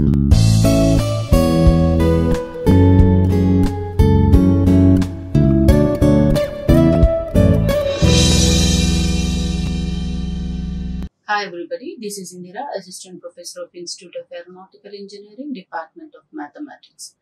Hi everybody, this is Indira, Assistant Professor of Institute of Aeronautical Engineering, Department of Mathematics.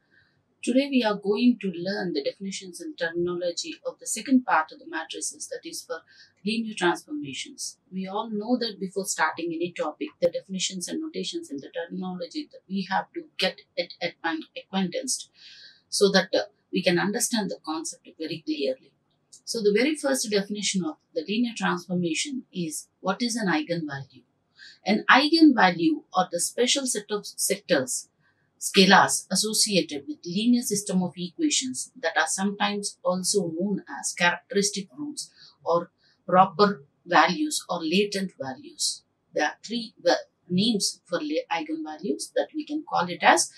Today we are going to learn the definitions and terminology of the second part of the matrices that is for linear transformations. We all know that before starting any topic, the definitions and notations and the terminology that we have to get it acquainted so that uh, we can understand the concept very clearly. So the very first definition of the linear transformation is what is an eigenvalue? An eigenvalue are the special set of sectors, scalars associated with linear system of equations that are sometimes also known as characteristic roots or proper values or latent values. There are three names for eigenvalues that we can call it as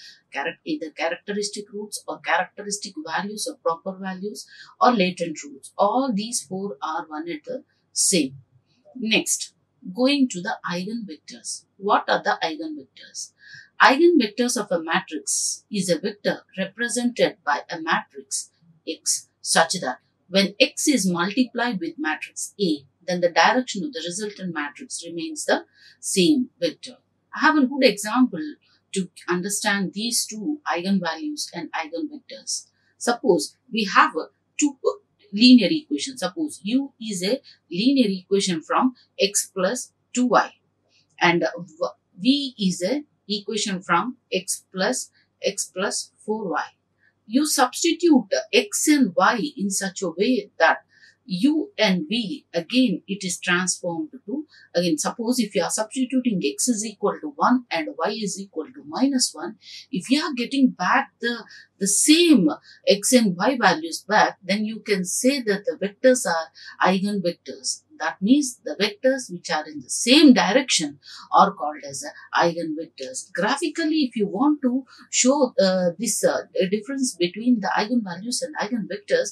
either characteristic roots or characteristic values or proper values or latent roots. All these four are one and the same. Next, going to the eigenvectors. What are the eigenvectors? Eigenvectors of a matrix is a vector represented by a matrix X such that when X is multiplied with matrix A, then the direction of the resultant matrix remains the same vector. I have a good example to understand these two eigenvalues and eigenvectors. Suppose we have a two uh, linear equation. Suppose u is a linear equation from x plus 2y and uh, v is a equation from x plus x plus 4y. You substitute x and y in such a way that u and v again it is transformed to again suppose if you are substituting x is equal to 1 and y is equal to minus 1 if you are getting back the the same x and y values back then you can say that the vectors are eigenvectors that means the vectors which are in the same direction are called as eigenvectors. Graphically, if you want to show uh, this uh, difference between the eigenvalues and eigenvectors,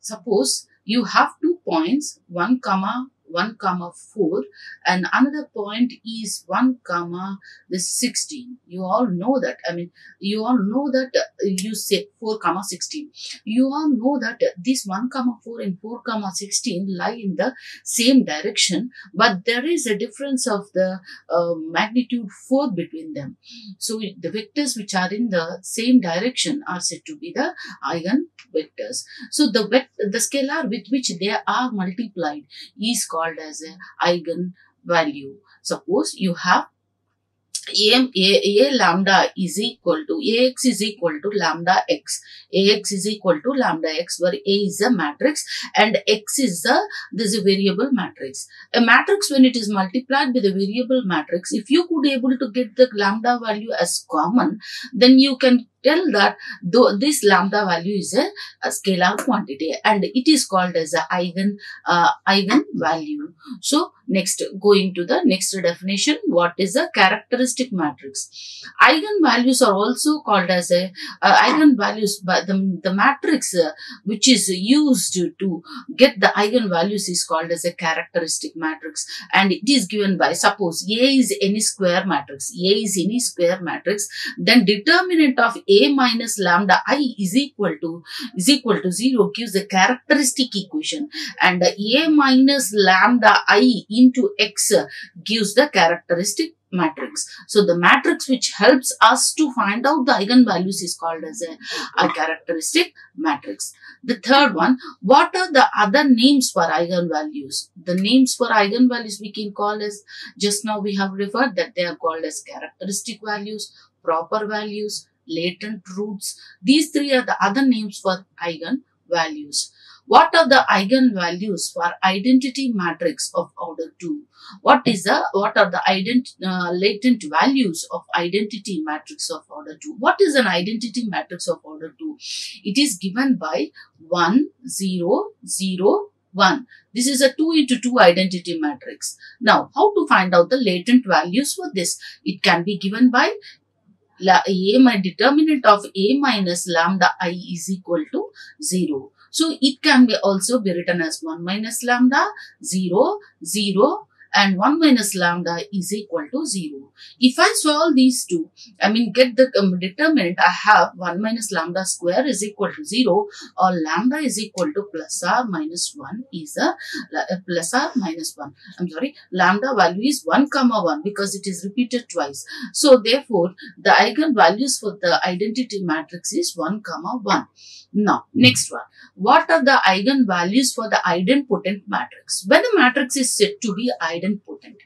suppose you have two points, 1 comma 1 comma 4 and another point is 1 comma this 16 you all know that i mean you all know that uh, you say 4 comma 16 you all know that this 1 comma 4 and 4 comma 16 lie in the same direction but there is a difference of the uh, magnitude 4 between them. So the vectors which are in the same direction are said to be the eigen vectors so the the scalar with which they are multiplied is called as an eigenvalue. Suppose you have a, a, a lambda is equal to ax is equal to lambda x ax is equal to lambda x where a is a matrix and x is the this is a variable matrix a matrix when it is multiplied with a variable matrix if you could able to get the lambda value as common then you can tell that though this lambda value is a, a scalar quantity and it is called as a eigen uh, eigen value so next going to the next definition what is a characteristic matrix? Eigen values are also called as a uh, eigenvalues but the, the matrix uh, which is used to get the eigen values is called as a characteristic matrix. And it is given by suppose a is any square matrix a is any square matrix then determinant of a minus lambda i is equal to is equal to 0 gives a characteristic equation and a minus lambda i into x gives the characteristic matrix. So the matrix which helps us to find out the eigenvalues is called as a, a, characteristic matrix. The third one, what are the other names for eigenvalues? The names for eigenvalues we can call as, just now we have referred that they are called as characteristic values, proper values, latent roots. These three are the other names for eigenvalues. What are the eigenvalues for identity matrix of order 2? What is the what are the ident, uh, latent values of identity matrix of order 2? What is an identity matrix of order 2? It is given by 1 0 0 1. This is a 2 into 2 identity matrix. Now, how to find out the latent values for this? It can be given by a my determinant of a minus lambda i is equal to 0. So it can be also be written as 1 minus lambda 0 0 and 1 minus lambda is equal to 0. If I solve these two, I mean get the um, determinant, I have 1 minus lambda square is equal to 0 or lambda is equal to plus or minus 1 is a, a plus or minus 1. I'm sorry, lambda value is 1 comma 1 because it is repeated twice. So therefore, the eigenvalues for the identity matrix is 1 comma 1. Now, next one. What are the eigenvalues for the idempotent matrix? When the matrix is said to be idempotent,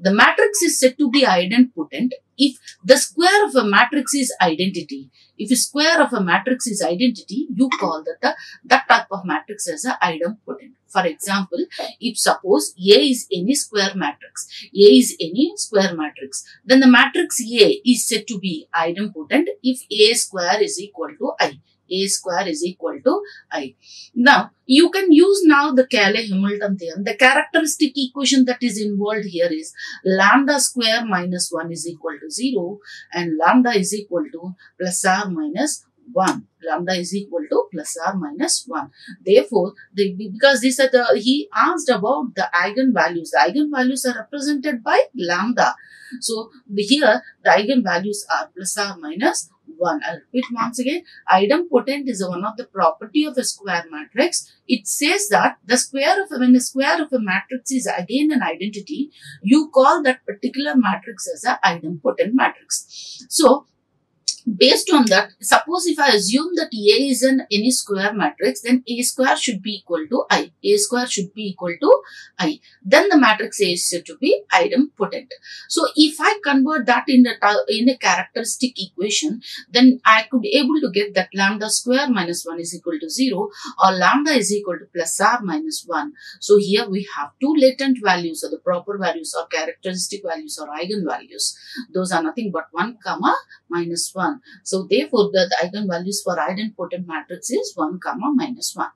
the matrix is said to be idempotent if the square of a matrix is identity. If a square of a matrix is identity, you call that the, that type of matrix as a idempotent. For example, if suppose A is any square matrix, A is any square matrix, then the matrix A is said to be idempotent if A square is equal to I a square is equal to i. Now, you can use now the Cayley-Hamilton theorem. The characteristic equation that is involved here is lambda square minus 1 is equal to 0 and lambda is equal to plus r minus 1 lambda is equal to plus r minus 1 therefore the, because this are the he asked about the eigenvalues the eigenvalues are represented by lambda so here the eigenvalues are plus r minus 1. I'll repeat once again. Idempotent is one of the property of a square matrix. It says that the square of a, when the square of a matrix is again an identity, you call that particular matrix as a idempotent matrix. So, based on that, suppose if I assume that A is an any square matrix, then A square should be equal to I. A square should be equal to I. Then the matrix A is said to be idempotent. So if I convert that in a, in a characteristic equation, then I could able to get that lambda square minus 1 is equal to 0 or lambda is equal to plus r minus 1. So here we have two latent values or the proper values or characteristic values or eigenvalues. Those are nothing but 1 comma minus 1. 1. So therefore the, the eigenvalues for idempotent matrix is 1 comma minus 1.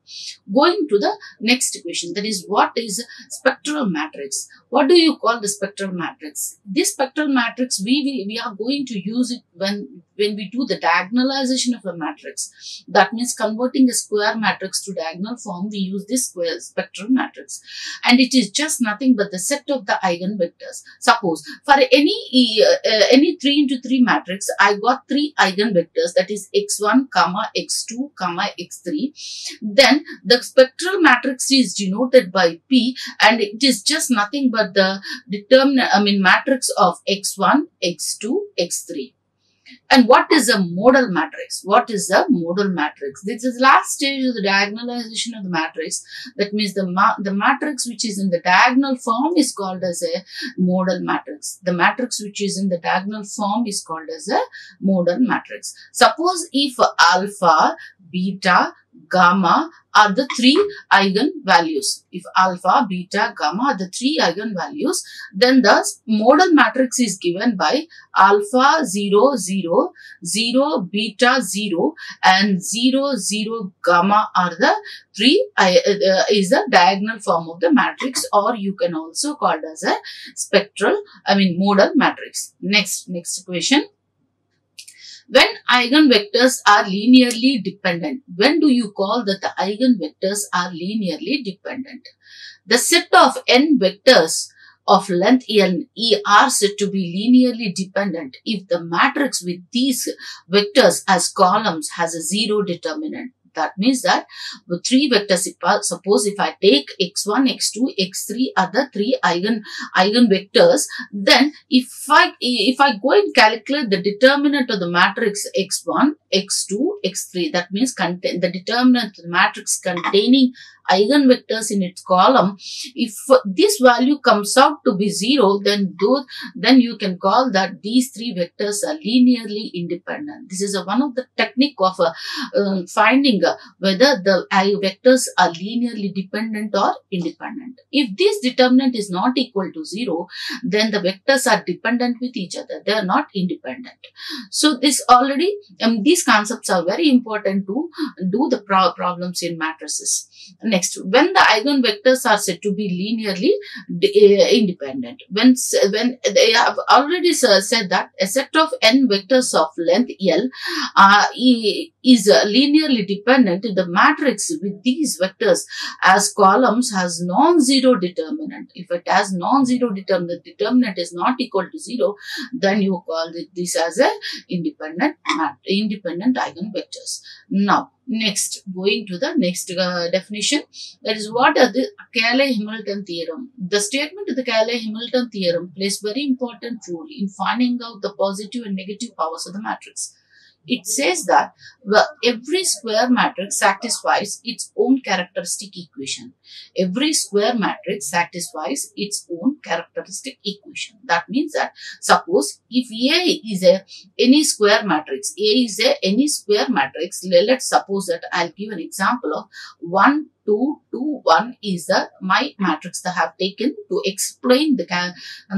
Going to the next equation that is what is spectral matrix. What do you call the spectral matrix? This spectral matrix we, we, we are going to use it when when we do the diagonalization of a matrix. That means converting a square matrix to diagonal form, we use this square spectral matrix. And it is just nothing but the set of the eigenvectors. Suppose for any, uh, any 3 into 3 matrix, I got 3 eigenvectors that is x1, comma, x2, comma, x3. Then the spectral matrix is denoted by P and it is just nothing but the determinant, I mean matrix of x1, x2, x3. And what is a modal matrix? What is a modal matrix? This is last stage of the diagonalization of the matrix. That means the, ma the matrix which is in the diagonal form is called as a modal matrix. The matrix which is in the diagonal form is called as a modal matrix. Suppose if alpha, beta, gamma are the three eigenvalues. If alpha, beta, gamma are the three eigenvalues, then the modal matrix is given by alpha 0, 0, 0, beta 0 and 0, 0, gamma are the three uh, uh, is the diagonal form of the matrix or you can also call it as a spectral, I mean modal matrix. Next, next equation. When eigenvectors are linearly dependent, when do you call that the eigenvectors are linearly dependent? The set of n vectors of length n e are said to be linearly dependent if the matrix with these vectors as columns has a zero determinant. That means that the three vectors, uh, suppose if I take x1, x2, x3 are the three eigen, eigenvectors, then if I, if I go and calculate the determinant of the matrix x1, x2, x3, that means contain, the determinant of the matrix containing eigenvectors in its column, if this value comes out to be 0, then those, then you can call that these three vectors are linearly independent. This is a, one of the technique of uh, uh, finding uh, whether the vectors are linearly dependent or independent. If this determinant is not equal to 0, then the vectors are dependent with each other. They are not independent. So this already, um, these concepts are very important to do the pro problems in matrices. Next, Next, when the eigenvectors are said to be linearly uh, independent, when, when they have already said that a set of n vectors of length L uh, is linearly dependent, the matrix with these vectors as columns has non-zero determinant. If it has non-zero determinant, the determinant is not equal to zero, then you call this as a independent independent eigenvectors. Now, next, going to the next uh, definition, that is what are the Cayley-Hamilton theorem. The statement of the Cayley-Hamilton theorem plays very important role in finding out the positive and negative powers of the matrix it says that well, every square matrix satisfies its own characteristic equation. Every square matrix satisfies its own characteristic equation. That means that suppose if A is a any square matrix, A is a any square matrix, let's suppose that I'll give an example of 1, 2, 2, 1 is the my matrix that I have taken to explain the,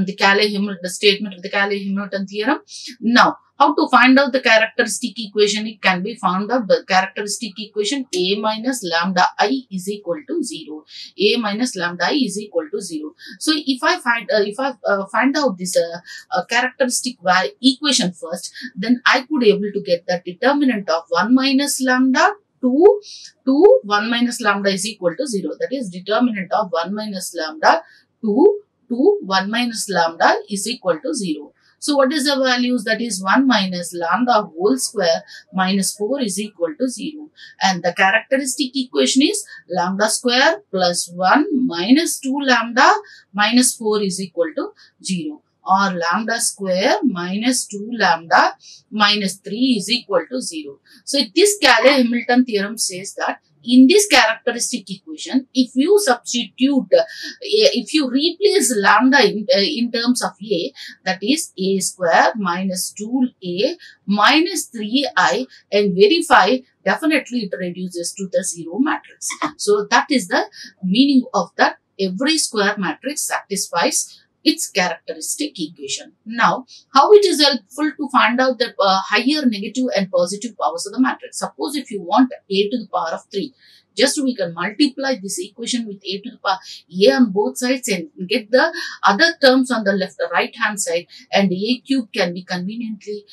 the Cayley-Hamilton statement of the Cayley-Hamilton theorem. Now, how to find out the characteristic equation? It can be found out the characteristic equation A minus lambda i is equal to 0. A minus lambda i is equal to 0. So if I find uh, if I uh, find out this uh, uh characteristic equation first, then I could able to get the determinant of 1 minus lambda 2 to 1 minus lambda is equal to 0. That is determinant of 1 minus lambda 2 to 1 minus lambda is equal to 0. So what is the values? That is 1 minus lambda whole square minus 4 is equal to 0. And the characteristic equation is lambda square plus 1 minus 2 lambda minus 4 is equal to 0 or lambda square minus 2 lambda minus 3 is equal to 0. So this Cayley-Hamilton theorem says that in this characteristic equation, if you substitute, uh, if you replace lambda in, uh, in terms of a, that is a square minus 2a minus 3i and verify, definitely it reduces to the zero matrix. So that is the meaning of that every square matrix satisfies its characteristic equation. Now, how it is helpful to find out the uh, higher negative and positive powers of the matrix. Suppose if you want a to the power of 3, just we can multiply this equation with a to the power a on both sides and get the other terms on the left right hand side and a cube can be conveniently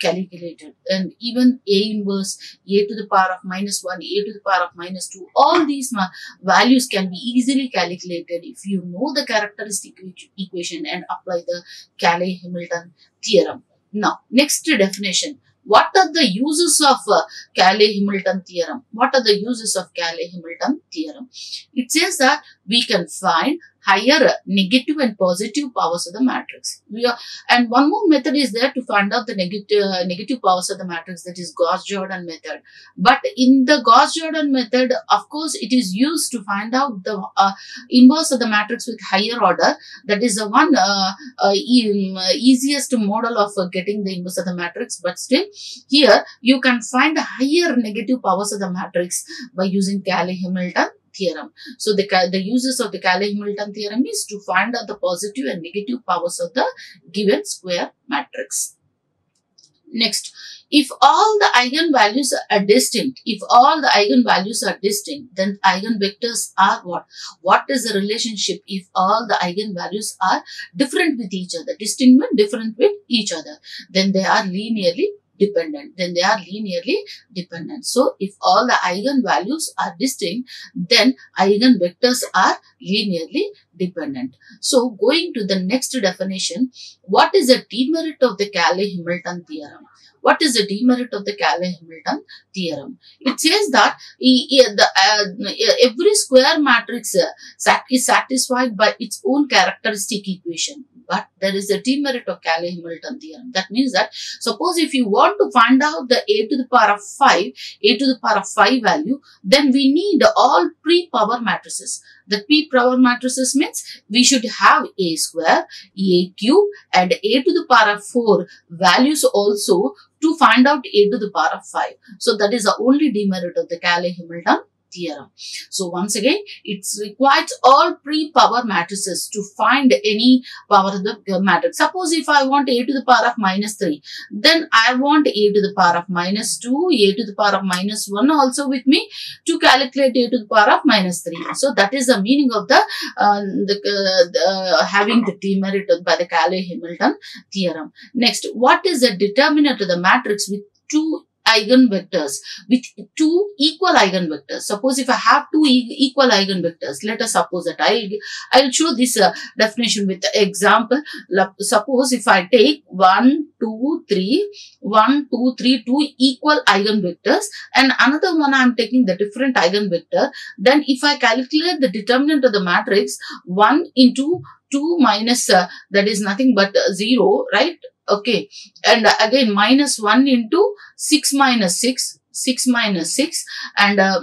calculated and even a inverse a to the power of minus 1 a to the power of minus 2 all these values can be easily calculated if you know the characteristic equation and apply the Cayley-Hamilton theorem. Now, next definition what are the uses of uh, Cayley-Hamilton theorem? What are the uses of Cayley-Hamilton theorem? It says that we can find higher negative and positive powers of the matrix. We are, and one more method is there to find out the negative, uh, negative powers of the matrix that is Gauss-Jordan method. But in the Gauss-Jordan method, of course, it is used to find out the uh, inverse of the matrix with higher order. That is the one uh, uh e easiest model of uh, getting the inverse of the matrix. But still, here you can find the higher negative powers of the matrix by using Cayley-Hamilton theorem. So the, the uses of the Cayley-Hamilton theorem is to find out the positive and negative powers of the given square matrix. Next, if all the eigenvalues are distinct, if all the eigenvalues are distinct, then eigenvectors are what? What is the relationship if all the eigenvalues are different with each other, distinct different with each other? Then they are linearly dependent, then they are linearly dependent. So, if all the eigenvalues are distinct, then eigenvectors are linearly dependent. So, going to the next definition, what is the demerit of the Cayley-Hamilton theorem? What is the demerit of the Cayley-Hamilton theorem? It says that uh, every square matrix uh, is satisfied by its own characteristic equation but there is a demerit of Cayley-Hamilton theorem. That means that suppose if you want to find out the a to the power of 5, a to the power of 5 value, then we need all pre-power matrices. The pre-power matrices means we should have a square, a cube and a to the power of 4 values also to find out a to the power of 5. So that is the only demerit of the Cayley-Hamilton theorem. So once again, it requires all pre-power matrices to find any power of the matrix. Suppose if I want a to the power of minus 3, then I want a to the power of minus 2, a to the power of minus 1 also with me to calculate a to the power of minus 3. So that is the meaning of the, uh, the, uh, the having the demerit by the Cayley-Hamilton theorem. Next, what is the determinant of the matrix with two eigenvectors with two equal eigenvectors. Suppose if I have two e equal eigenvectors, let us suppose that I I'll show this uh, definition with example. Suppose if I take 1, 2, 3, 1, 2, 3, two equal eigenvectors and another one I'm taking the different eigenvector, then if I calculate the determinant of the matrix 1 into 2 minus uh, that is nothing but uh, 0, right? Okay. And again, minus 1 into 6 minus 6, 6 minus 6 and uh,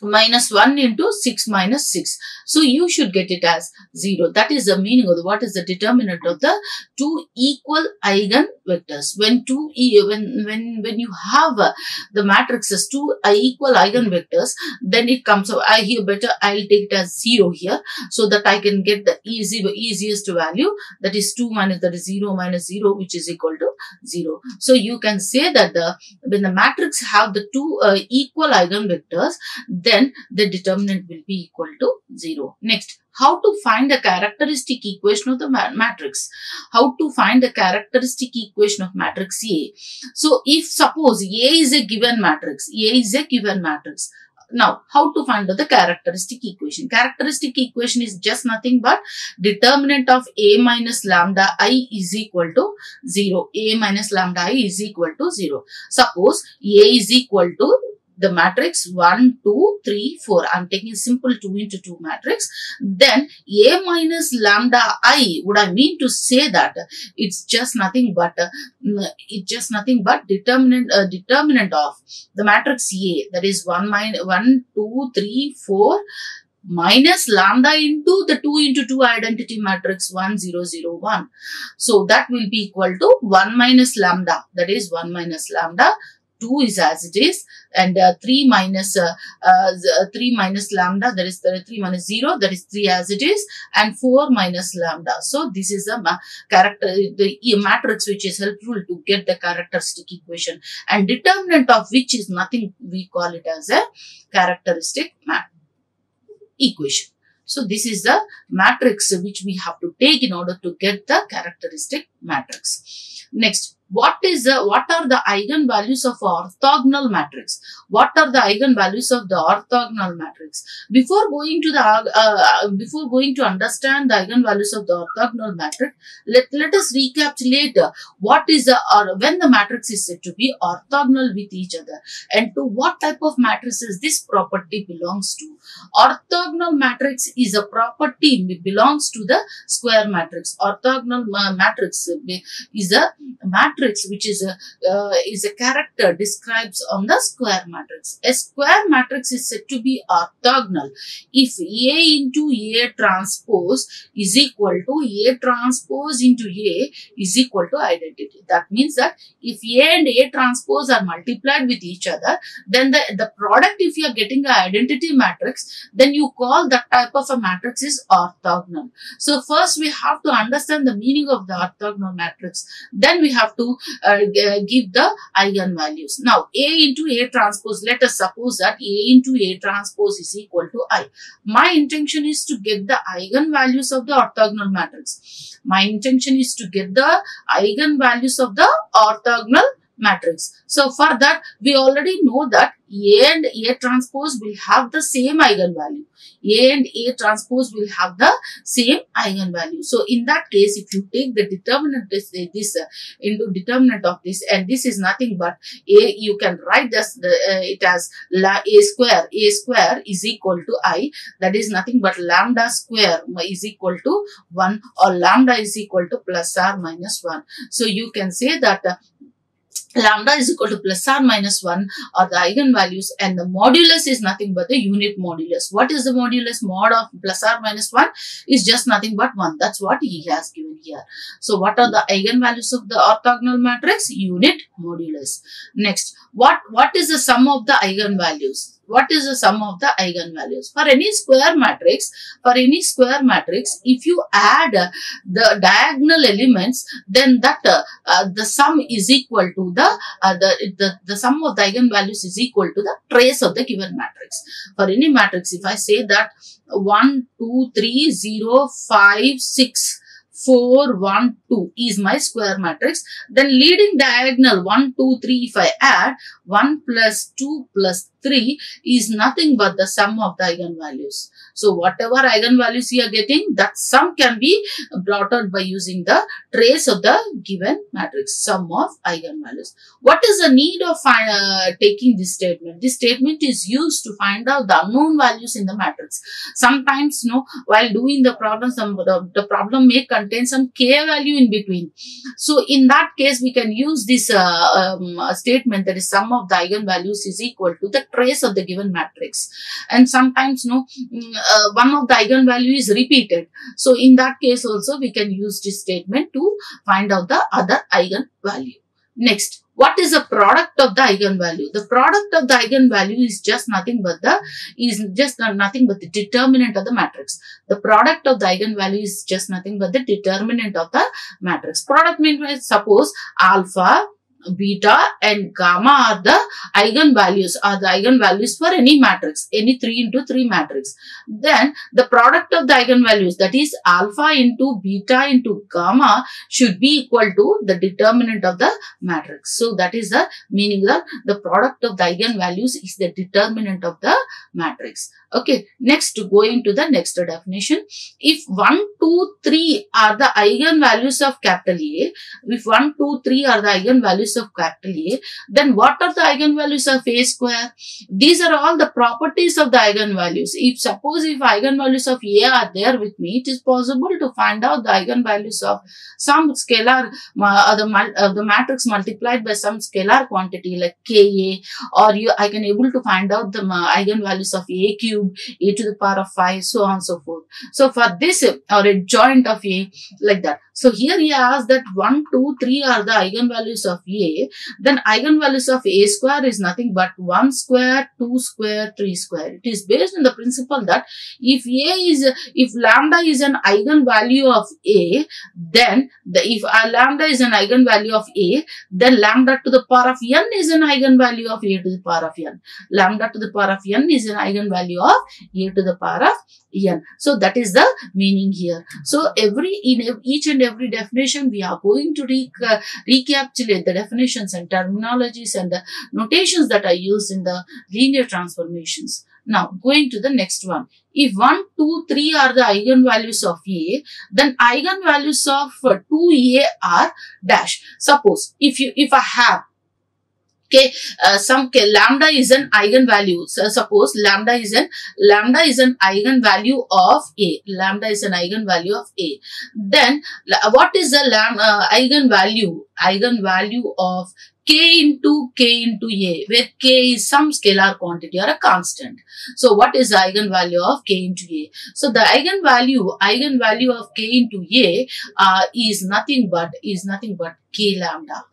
minus 1 into 6 minus 6. So you should get it as 0. That is the meaning of the, what is the determinant of the two equal eigenvectors. When two e, when when when you have uh, the matrices two uh, equal eigenvectors, then it comes out. I here better I'll take it as 0 here so that I can get the easy easiest value that is 2 minus that is 0 minus 0 which is equal to 0. So you can say that the when the matrix have the two uh, equal eigenvectors, then the determinant will be equal to 0. Next, how to find the characteristic equation of the matrix. How to find the characteristic equation of matrix A. So, if suppose A is a given matrix, A is a given matrix. Now, how to find out the characteristic equation? Characteristic equation is just nothing but determinant of A minus lambda I is equal to 0. A minus lambda I is equal to 0. Suppose A is equal to the matrix 1, 2, 3, 4. I'm taking simple 2 into 2 matrix. Then A minus lambda I, would I mean to say that it's just nothing but, uh, it's just nothing but determinant, uh, determinant of the matrix A, that is 1, minus 1, 2, 3, 4, minus lambda into the 2 into 2 identity matrix 1 0 0 1 so that will be equal to 1 minus lambda that is 1 minus lambda 2 is as it is and uh, 3 minus uh, uh, uh 3 minus lambda that is 3 minus 0 that is 3 as it is and 4 minus lambda. So this is a character the matrix which is helpful to get the characteristic equation and determinant of which is nothing we call it as a characteristic equation. So this is the matrix which we have to take in order to get the characteristic matrix. Next, what is the what are the eigenvalues of orthogonal matrix? What are the eigenvalues of the orthogonal matrix? Before going to the uh, before going to understand the eigenvalues of the orthogonal matrix let, let us recapitulate what is the or when the matrix is said to be orthogonal with each other and to what type of matrices this property belongs to. Orthogonal matrix is a property belongs to the square matrix. Orthogonal matrix is a matrix matrix which is a uh, is a character describes on the square matrix. A square matrix is said to be orthogonal if A into A transpose is equal to A transpose into A is equal to identity. That means that if A and A transpose are multiplied with each other, then the, the product if you are getting an identity matrix, then you call that type of a matrix is orthogonal. So first we have to understand the meaning of the orthogonal matrix. Then we have to uh, give the eigenvalues. Now, A into A transpose, let us suppose that A into A transpose is equal to I. My intention is to get the eigenvalues of the orthogonal matrix. My intention is to get the eigenvalues of the orthogonal matrix. So, for that, we already know that A and A transpose will have the same eigenvalue. A and A transpose will have the same eigenvalue. So, in that case, if you take the determinant this, this uh, into determinant of this and this is nothing but A, you can write this the, uh, it as la, A square. A square is equal to I. That is nothing but lambda square is equal to 1 or lambda is equal to plus or minus 1. So, you can say that uh, lambda is equal to plus or minus 1 are the eigenvalues and the modulus is nothing but the unit modulus. What is the modulus? Mod of plus or minus 1 is just nothing but 1. That's what he has given here. So what are the eigenvalues of the orthogonal matrix? Unit modulus. Next, what, what is the sum of the eigenvalues? What is the sum of the eigenvalues? For any square matrix for any square matrix if you add the diagonal elements then that uh, uh, the sum is equal to the, uh, the the the sum of the eigenvalues is equal to the trace of the given matrix. For any matrix if i say that 1 2 3 0 5 6 4, 1, 2 is my square matrix. Then leading diagonal 1, 2, 3 if I add 1 plus 2 plus 3 is nothing but the sum of the eigenvalues. So whatever eigenvalues you are getting that sum can be brought out by using the trace of the given matrix sum of eigenvalues. What is the need of uh, taking this statement? This statement is used to find out the unknown values in the matrix. Sometimes you know while doing the problem some the, the problem may contain some k value in between. So in that case we can use this uh, um, statement that is sum of the eigenvalues is equal to the trace of the given matrix. And sometimes, no, mm, uh, one of the eigenvalue is repeated. So, in that case also, we can use this statement to find out the other eigenvalue. Next, what is the product of the eigenvalue? The product of the eigenvalue is just nothing but the, is just nothing but the determinant of the matrix. The product of the eigenvalue is just nothing but the determinant of the matrix. Product means suppose alpha beta and gamma are the eigenvalues are the eigenvalues for any matrix any 3 into 3 matrix. Then the product of the eigenvalues that is alpha into beta into gamma should be equal to the determinant of the matrix. So that is the meaning that the product of the eigenvalues is the determinant of the matrix okay next going to the next definition if 1 2 3 are the eigenvalues of capital a if 1 2 3 are the eigenvalues of capital A, then what are the eigenvalues of A square? These are all the properties of the eigenvalues. If suppose if eigenvalues of A are there with me, it is possible to find out the eigenvalues of some scalar, uh, the, uh, the matrix multiplied by some scalar quantity like Ka or you, I can able to find out the uh, eigenvalues of A cube, A to the power of 5, so on and so forth. So for this uh, or adjoint of A like that. So here he asks that 1, 2, 3 are the eigenvalues of A. Then eigenvalues of A square is nothing but 1 square, 2 square, 3 square. It is based on the principle that if A is, if lambda is an eigenvalue of A, then the, if lambda is an eigenvalue of A, then lambda to the power of n is an eigenvalue of A to the power of n. Lambda to the power of n is an eigenvalue of A to the power of n. So that is the meaning here. So every in each and every definition we are going to re uh, recapitulate the definitions and terminologies and the notations that are used in the linear transformations. Now going to the next one. If 1, 2, 3 are the eigenvalues of A, then eigenvalues of 2A are dash. Suppose if you if I have okay uh, some lambda is an eigenvalue so suppose lambda is an lambda is an eigenvalue of a. Lambda is an eigenvalue of a. Then what is the lambda uh, eigenvalue eigenvalue of k into k into a where k is some scalar quantity or a constant. So what is the eigenvalue of k into a? So the eigenvalue eigenvalue of k into a uh, is nothing but is nothing but k lambda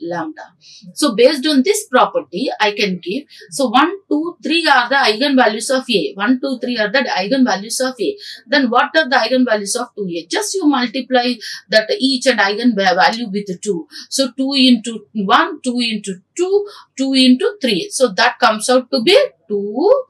lambda. So based on this property, I can give, so 1, 2, 3 are the eigenvalues of A. 1, 2, 3 are the eigenvalues of A. Then what are the eigenvalues of 2A? Just you multiply that each and eigenvalue with 2. So 2 into 1, 2 into 2, 2 into 3. So that comes out to be 2,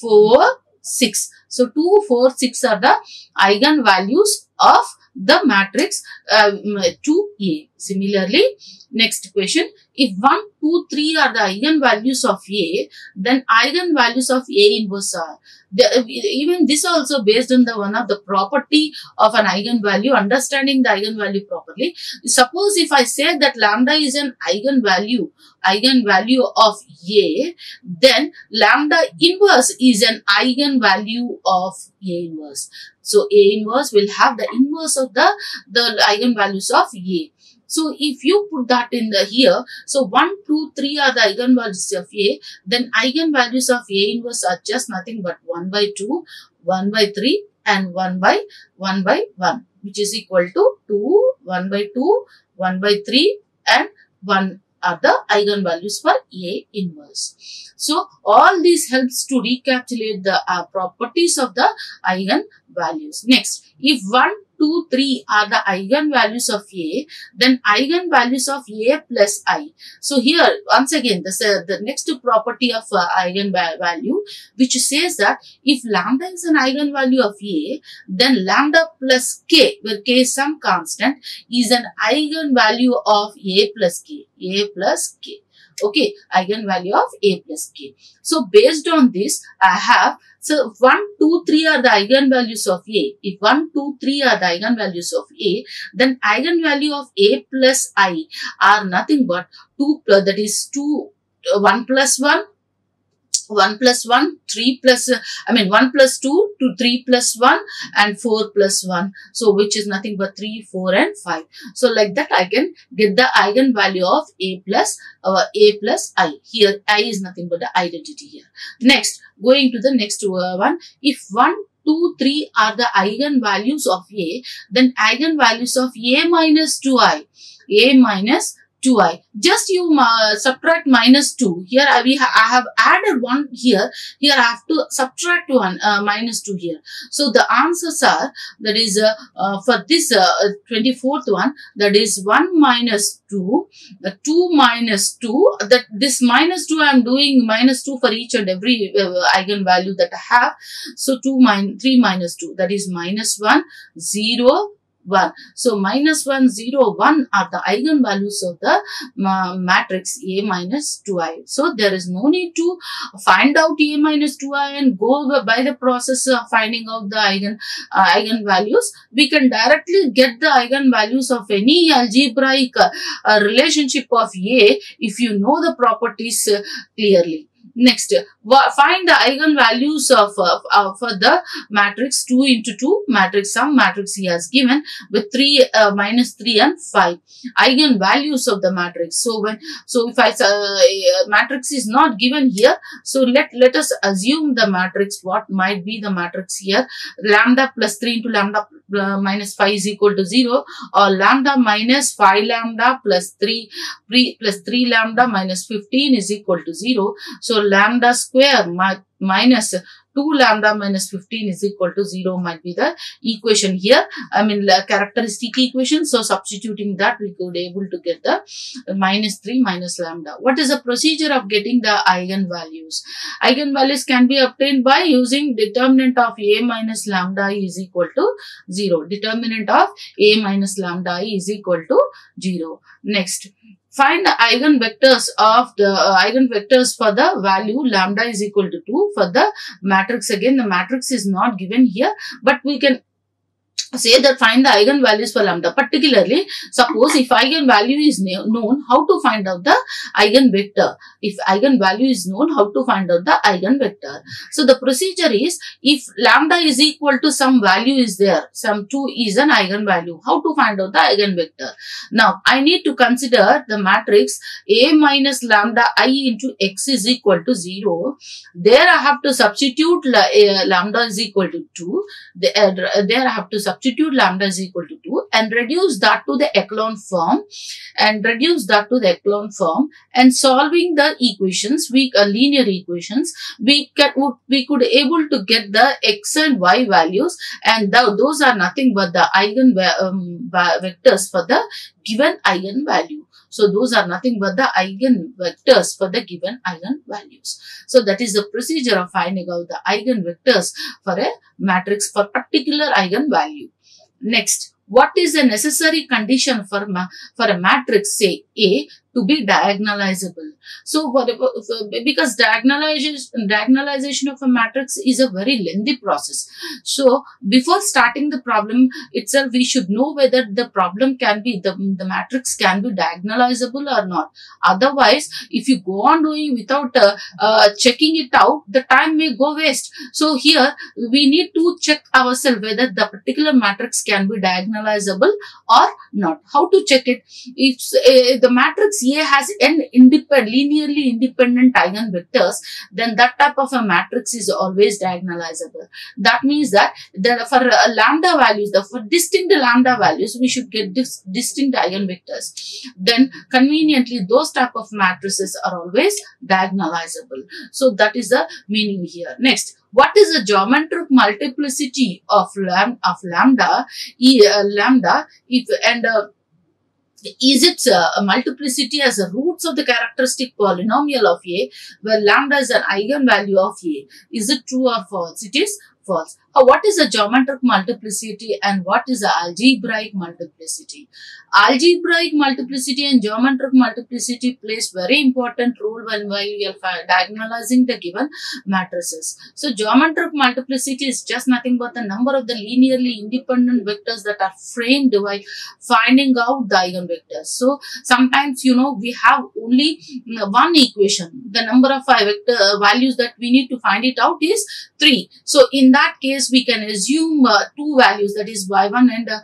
4, 6. So 2, 4, 6 are the eigenvalues of the matrix uh, 2A. Similarly, next question, if 1, 2, 3 are the eigenvalues of A, then eigenvalues of A inverse are. The, even this also based on the one of the property of an eigenvalue, understanding the eigenvalue properly. Suppose if I say that lambda is an eigenvalue, eigenvalue of A, then lambda inverse is an eigenvalue of A inverse. So A inverse will have the inverse of the, the eigenvalues of A. So if you put that in the here, so 1, 2, 3 are the eigenvalues of A, then eigenvalues of A inverse are just nothing but 1 by 2, 1 by 3 and 1 by 1 by 1 which is equal to 2, 1 by 2, 1 by 3 and 1 are the eigenvalues for A inverse. So, all these helps to recapitulate the uh, properties of the eigenvalues. Next, if 1, 2, 3 are the eigenvalues of A, then eigenvalues of A plus I. So, here once again, this, uh, the next property of uh, eigenvalue which says that if lambda is an eigenvalue of A, then lambda plus K, where K is some constant, is an eigenvalue of A plus K. A plus K okay eigenvalue of a plus k. So based on this i have so 1 2 3 are the eigenvalues of a. If 1 2 3 are the eigenvalues of a then eigenvalue of a plus i are nothing but 2 plus that is 2 uh, 1 plus 1 1 plus 1, 3 plus, I mean 1 plus 2 to 3 plus 1 and 4 plus 1. So which is nothing but 3, 4 and 5. So like that I can get the eigenvalue of A plus uh, A plus I. Here I is nothing but the identity here. Next going to the next uh, one. If 1, 2, 3 are the eigenvalues of A, then eigenvalues of A minus 2i. A minus 2i. Just you uh, subtract minus 2. Here I, we ha I have added 1 here. Here I have to subtract 1 uh, minus 2 here. So the answers are that is uh, uh for this 24th uh, one that is 1 minus 2, 2 minus 2 that this minus 2 I am doing minus 2 for each and every uh, eigenvalue that I have. So 2 minus 3 minus 2 that is minus 1, 0, 1. So, minus 1, 0, 1 are the eigenvalues of the matrix A minus 2i. So, there is no need to find out A minus 2i and go by the process of finding out the eigen uh, eigenvalues. We can directly get the eigenvalues of any algebraic uh, relationship of A if you know the properties uh, clearly. Next, find the eigenvalues of, for the matrix 2 into 2 matrix sum matrix he has given with 3 uh, minus 3 and 5 eigenvalues of the matrix. So when so if I uh, matrix is not given here, so let let us assume the matrix what might be the matrix here lambda plus 3 into lambda Uh, minus 5 is equal to 0 or lambda minus 5 lambda plus 3 3 plus 3 lambda minus 15 is equal to 0. So lambda square minus 2 lambda minus 15 is equal to 0 might be the equation here. I mean characteristic equation. So substituting that we could able to get the minus 3 minus lambda. What is the procedure of getting the eigenvalues? Eigenvalues can be obtained by using determinant of a minus lambda is equal to 0. Determinant of a minus lambda is equal to 0. Next, Find the eigenvectors of the uh, eigenvectors for the value lambda is equal to 2 for the matrix. Again, the matrix is not given here, but we can say that find the eigenvalues for lambda. Particularly, suppose if eigenvalue is known, how to find out the eigenvector? If eigenvalue is known, how to find out the eigenvector? So, the procedure is, if lambda is equal to some value is there, some 2 is an eigenvalue, how to find out the eigenvector? Now, I need to consider the matrix A minus lambda i into x is equal to 0. There I have to substitute uh, lambda is equal to 2. Uh, there I have to substitute substitute lambda is equal to 2 and reduce that to the echelon form and reduce that to the echelon form and solving the equations, we uh, linear equations, we can we could able to get the x and y values and the, those are nothing but the eigen um, vectors for the given eigenvalue. So those are nothing but the eigenvectors for the given eigenvalues. So that is the procedure of finding out the eigenvectors for a matrix for particular eigenvalue. Next, what is the necessary condition for, for a matrix say A to be diagonalizable. So, because diagonalization, diagonalization of a matrix is a very lengthy process. So, before starting the problem itself, we should know whether the problem can be, the, the matrix can be diagonalizable or not. Otherwise, if you go on doing without uh, uh, checking it out, the time may go waste. So, here we need to check ourselves whether the particular matrix can be diagonalizable or not. How to check it? If uh, the matrix A has n independent, linearly independent eigenvectors, then that type of a matrix is always diagonalizable. That means that for uh, lambda values, the for distinct lambda values, we should get dis, distinct eigenvectors. Then conveniently, those type of matrices are always diagonalizable. So that is the meaning here. Next, what is the geometric multiplicity of, lam of lambda, e, uh, lambda, if, and uh, is it uh, a multiplicity as a roots of the characteristic polynomial of A, where lambda is an eigenvalue of A? Is it true or false? It is false. Uh, what is the geometric multiplicity and what is algebraic multiplicity? Algebraic multiplicity and geometric multiplicity plays very important role when while we are diagonalizing the given matrices. So geometric multiplicity is just nothing but the number of the linearly independent vectors that are framed by finding out the eigenvectors. So sometimes you know we have only one equation. The number of vector uh, values that we need to find it out is 3. So in that case we can assume uh, two values that is y1 and uh,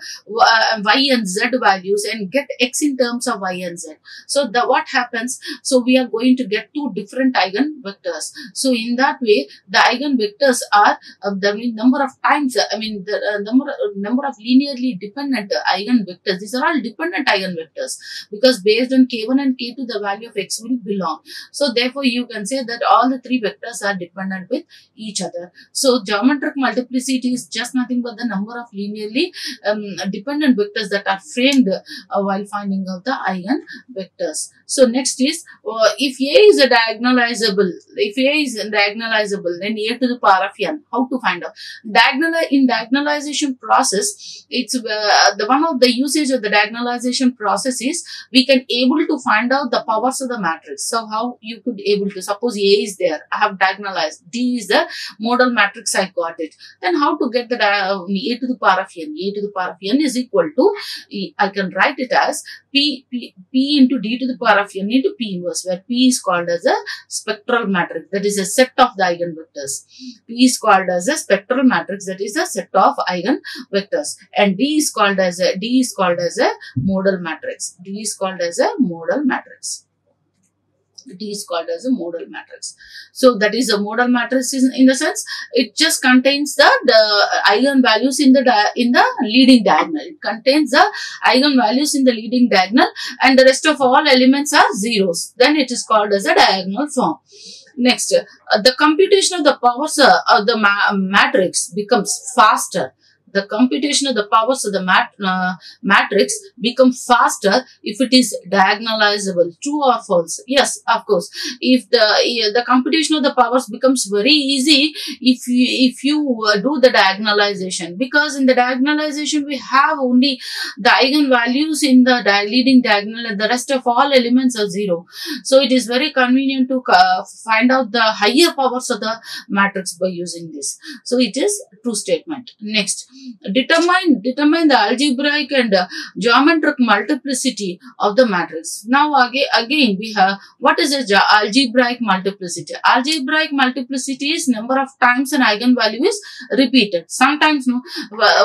y and z values and get x in terms of y and z. So the what happens? So we are going to get two different eigenvectors. So in that way, the eigenvectors are uh, the number of times. I mean the uh, number number of linearly dependent eigenvectors. These are all dependent eigenvectors because based on k1 and k2, the value of x will belong. So therefore, you can say that all the three vectors are dependent with each other. So geometric multiplicity is just nothing but the number of linearly um, dependent vectors that are framed uh, while finding out the eigen vectors. So next is uh, if A is a diagonalizable, if A is diagonalizable, then A to the power of n. How to find out? Diagonal in diagonalization process, it's uh, the one of the usage of the diagonalization process is we can able to find out the powers of the matrix. So how you could able to suppose A is there, I have diagonalized. D is the modal matrix I got it. Then how to get the A uh, to the power of n? A to the power of n is equal to I can write it as P, P, P into D to the power of n into P inverse, where P is called as a spectral matrix. That is a set of the eigenvectors. P is called as a spectral matrix. That is a set of eigenvectors. And D is called as a D is called as a modal matrix. D is called as a modal matrix. D is called as a modal matrix. So that is a modal matrix in, in the sense it just contains the, the eigenvalues in the in the leading diagonal. It contains the eigenvalues in the leading diagonal and the rest of all elements are zeros. Then it is called as a diagonal form. Next, uh, the computation of the powers uh, of the ma matrix becomes faster the computation of the powers of the mat, uh, matrix become faster if it is diagonalizable. True or false? Yes of course. If the the computation of the powers becomes very easy if you if you uh, do the diagonalization. Because in the diagonalization we have only the eigenvalues in the di leading diagonal and the rest of all elements are zero. So it is very convenient to uh, find out the higher powers of the matrix by using this. So it is true statement. Next determine determine the algebraic and uh, geometric multiplicity of the matrix. Now again, again we have what is a algebraic multiplicity? Algebraic multiplicity is number of times an eigenvalue is repeated. Sometimes no,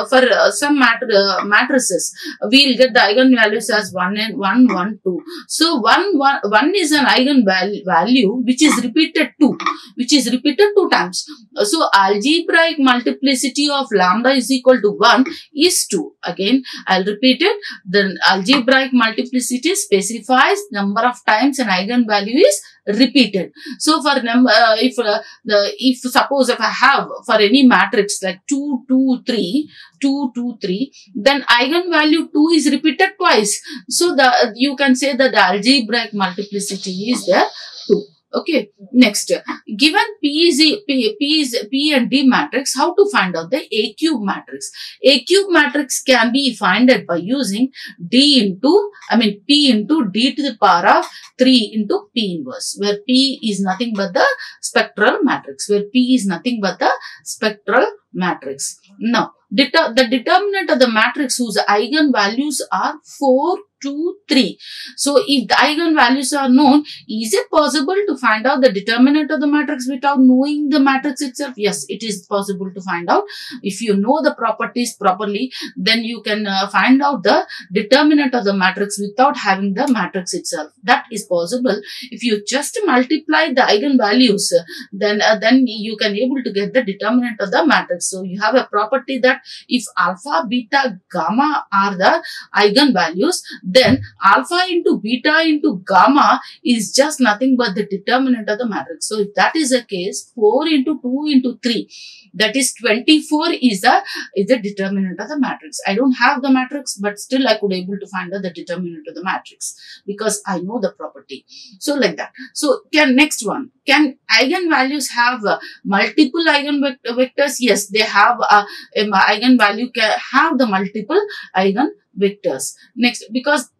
for uh, some mat uh, matrices we'll get the eigenvalues as 1 and 1, 1, 2. So 1, 1, 1 is an eigenvalue value which is repeated 2, which is repeated 2 times. So algebraic multiplicity of lambda is equal to 1 is 2. Again, I'll repeat it. The algebraic multiplicity specifies number of times an eigenvalue is repeated. So for number, uh, if uh, the if suppose if I have for any matrix like 2, 2, 3, 2, 2, 3, then eigenvalue 2 is repeated twice. So the you can say that the algebraic multiplicity is there 2. Okay, next, given P is, P, P is P and D matrix, how to find out the A cube matrix? A cube matrix can be found by using D into, I mean P into D to the power of 3 into P inverse, where P is nothing but the spectral matrix, where P is nothing but the spectral matrix. Now, deter- the determinant of the matrix whose eigenvalues are 4, 2, 3. So, if the eigenvalues are known, is it possible to find out the determinant of the matrix without knowing the matrix itself? Yes, it is possible to find out. If you know the properties properly, then you can uh, find out the determinant of the matrix without having the matrix itself. That is possible. If you just multiply the eigenvalues, then uh, then you can able to get the determinant of the matrix. So, you have a property that if alpha, beta, gamma are the eigenvalues, then alpha into beta into gamma is just nothing but the determinant of the matrix. So, if that is the case, 4 into 2 into 3, that is 24 is the, is the determinant of the matrix. I don't have the matrix, but still I could able to find out the determinant of the matrix because I know the property. So, like that. So, can next one, can eigenvalues have uh, multiple eigenvectors? Yes, they have uh, a eigenvalue can have the multiple eigen vectors Next, because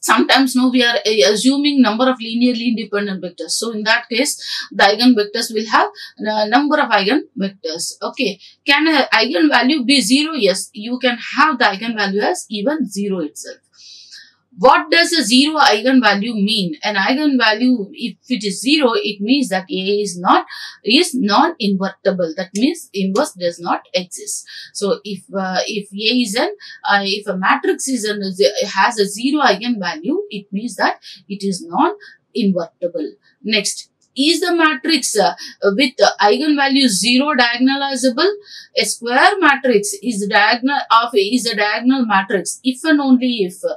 sometimes no we are uh, assuming number of linearly independent vectors. So in that case the eigenvectors will have a number of eigenvectors. Okay. Can an eigenvalue be zero? Yes. You can have the eigenvalue as even zero itself what does a zero eigenvalue mean? An eigenvalue, if it is zero, it means that A is not, is non-invertible. That means inverse does not exist. So if, uh, if A is an, uh, if a matrix is an, has a zero eigenvalue, it means that it is non-invertible. Next, is the matrix uh, with eigenvalue 0 diagonalizable? A square matrix is diagonal of is a diagonal matrix if and only if uh,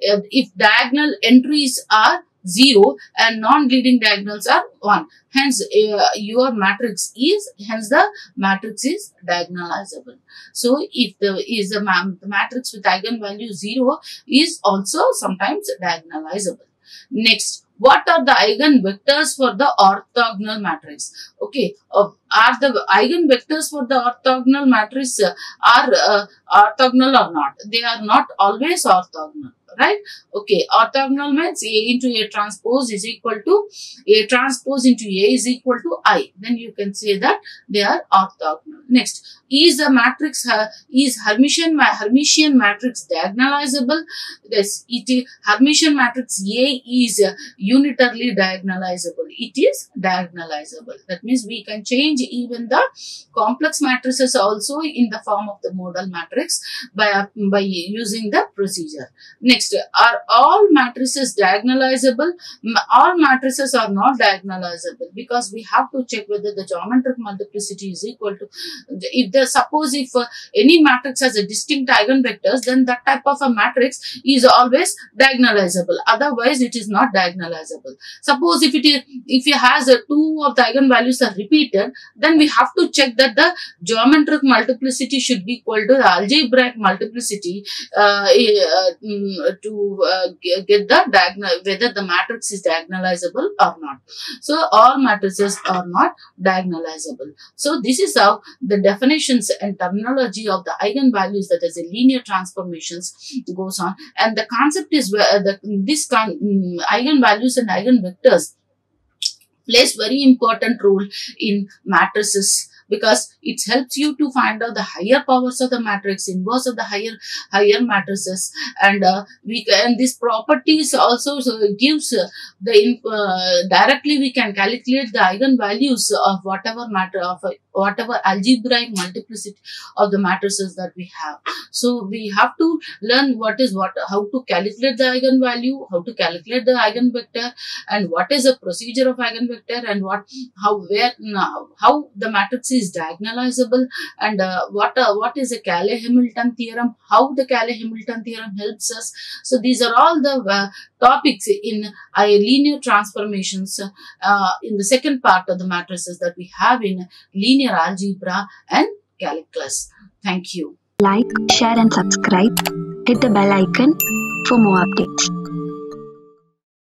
if diagonal entries are 0 and non-leading diagonals are 1. Hence, uh, your matrix is, hence the matrix is diagonalizable. So, if the is the, ma the matrix with eigenvalue 0 is also sometimes diagonalizable. Next, what are the eigenvectors for the orthogonal matrix? Okay, uh, are the eigenvectors for the orthogonal matrix uh, are uh, orthogonal or not? They are not always orthogonal right? Okay, orthogonal means A into A transpose is equal to A transpose into A is equal to I. Then you can say that they are orthogonal. Next, is the matrix is Hermitian Hermitian matrix diagonalizable? Yes, it Hermitian matrix A is uh, unitarily diagonalizable. It is diagonalizable. That means we can change even the complex matrices also in the form of the modal matrix by by using the procedure. Next, are all matrices diagonalizable? All matrices are not diagonalizable because we have to check whether the geometric multiplicity is equal to if the suppose if uh, any matrix has a distinct eigenvectors, then that type of a matrix is always diagonalizable. Otherwise, it is not diagonalizable. Suppose if it is, if it has a two of the eigenvalues are repeated, then we have to check that the geometric multiplicity should be equal to the algebraic multiplicity uh, uh, mm, to uh, get the diagonal, whether the matrix is diagonalizable or not. So, all matrices are not diagonalizable. So, this is how the definition definitions and terminology of the eigenvalues that is a linear transformations goes on. And the concept is where uh, the, this con, um, eigenvalues and eigenvectors plays very important role in matrices because it helps you to find out the higher powers of the matrix, inverse of the higher higher matrices, and uh, we can these properties also gives uh, the uh, directly we can calculate the eigenvalues of whatever matter of uh, whatever algebraic multiplicity of the matrices that we have. So we have to learn what is what how to calculate the eigenvalue, how to calculate the eigenvector, and what is the procedure of eigenvector, and what how where now how the matrix is diagonalizable and uh, what uh, what is a Cayley-Hamilton theorem, how the Cayley-Hamilton theorem helps us. So these are all the uh, topics in linear transformations uh, in the second part of the matrices that we have in linear algebra and calculus. Thank you. Like, share and subscribe. Hit the bell icon for more updates.